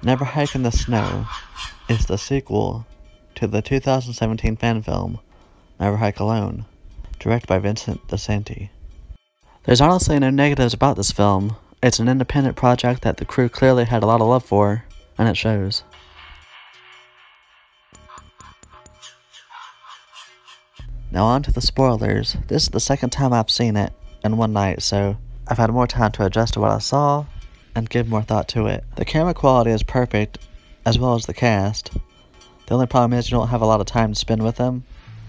Never Hike in the Snow is the sequel to the 2017 fan film Never Hike Alone, directed by Vincent DiSanti. There's honestly no negatives about this film. It's an independent project that the crew clearly had a lot of love for, and it shows. Now on to the spoilers. This is the second time I've seen it in one night, so I've had more time to adjust to what I saw and give more thought to it. The camera quality is perfect, as well as the cast. The only problem is you don't have a lot of time to spend with them.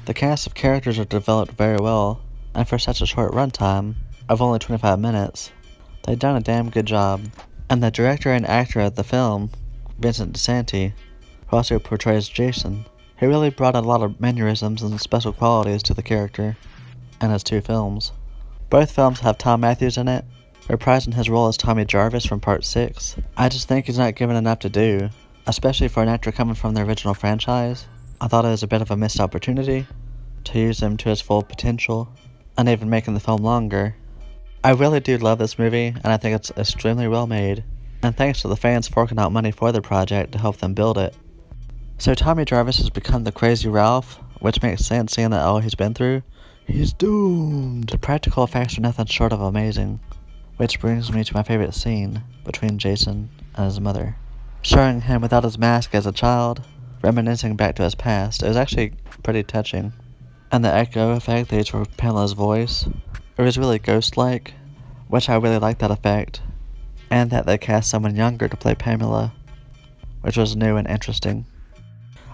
The cast of characters are developed very well, and for such a short runtime of only 25 minutes, they've done a damn good job. And the director and actor of the film, Vincent DiSanti, who also portrays Jason, he really brought a lot of mannerisms and special qualities to the character and his two films. Both films have Thom Mathews in it, reprising his role as Tommy Jarvis from Part 6. I just think he's not given enough to do, especially for an actor coming from the original franchise. I thought it was a bit of a missed opportunity to use him to his full potential, and even making the film longer. I really do love this movie, and I think it's extremely well made, and thanks to the fans forking out money for the project to help them build it. So Tommy Jarvis has become the crazy Ralph, which makes sense seeing that all he's been through. He's doomed. The practical effects are nothing short of amazing. Which brings me to my favorite scene between Jason and his mother. Showing him without his mask as a child, reminiscing back to his past, it was actually pretty touching. And the echo effect they used for Pamela's voice, it was really ghost-like, which I really liked that effect. And that they cast someone younger to play Pamela, which was new and interesting.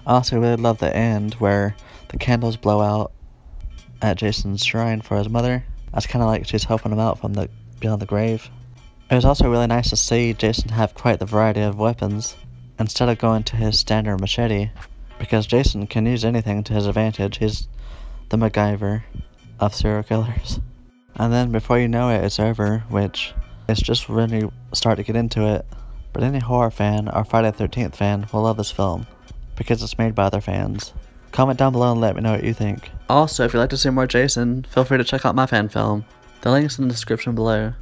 I also really love the end where the candles blow out at Jason's shrine for his mother. That's kind of like she's helping him out from the beyond the grave. It was also really nice to see Jason have quite the variety of weapons instead of going to his standard machete, because Jason can use anything to his advantage. He's the MacGyver of serial killers. And then before you know it, it's over, which it's just when you start to get into it. But any horror fan or Friday the 13th fan will love this film because it's made by other fans. Comment down below and let me know what you think. Also, if you'd like to see more Jason, feel free to check out my fan film. The link's in the description below.